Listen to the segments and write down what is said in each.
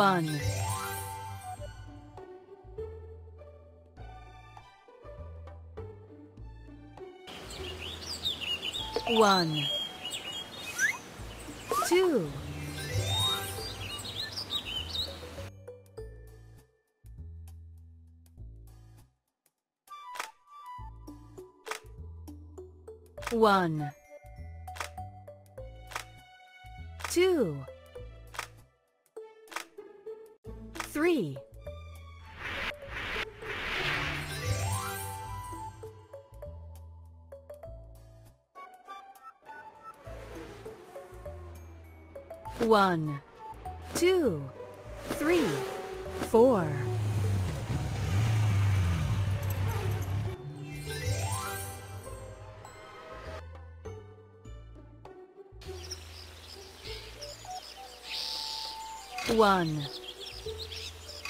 One. One. Two. One. Two. Three. One, two, three, four. One,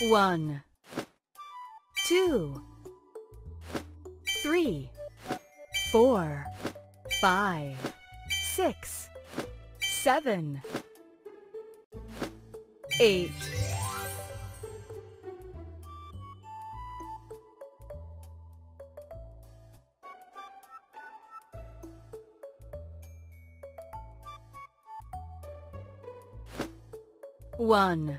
One, two, three, four, five, six, seven, eight. One,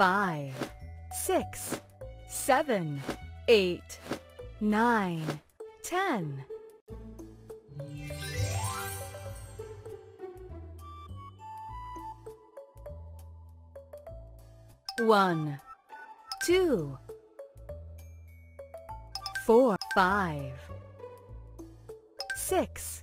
five, six, seven, eight, nine, ten. One, two, four, five, six,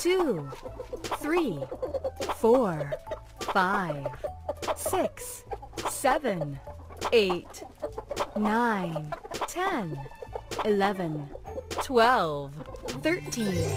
two, three, four, five, six, seven, eight, nine, ten, eleven, twelve, thirteen.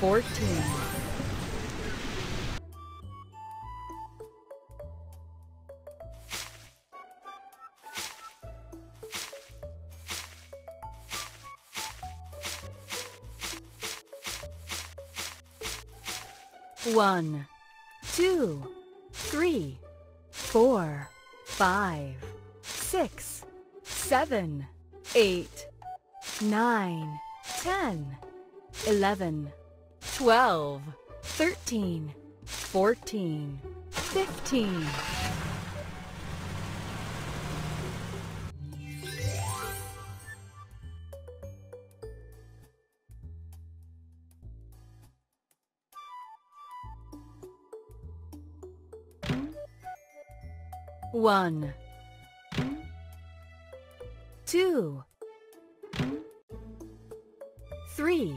fourteen. One, two, three, four, five, six, seven, eight, nine, ten, eleven, twelve, thirteen, fourteen, fifteen. One, two, three,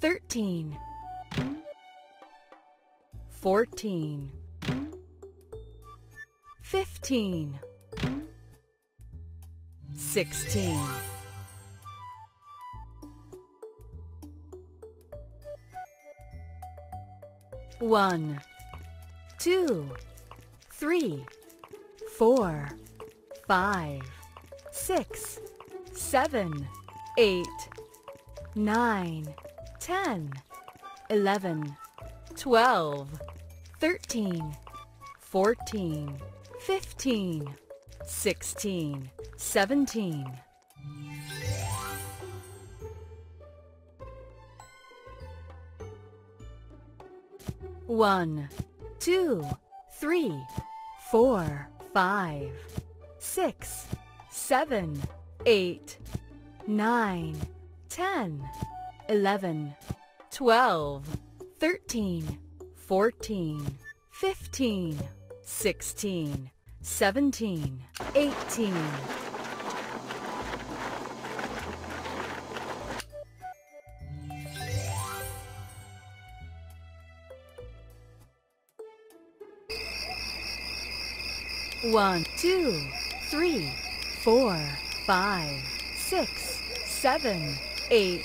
thirteen, fourteen, fifteen, sixteen. One, two, three, four, five, six, seven, eight, nine, ten, eleven, twelve, thirteen, fourteen, fifteen, sixteen, seventeen. One, two, three, four, five, six, seven, eight, nine, ten, eleven, twelve, thirteen, fourteen, fifteen, sixteen, seventeen, eighteen. One, two, three, four, five, six, seven, eight,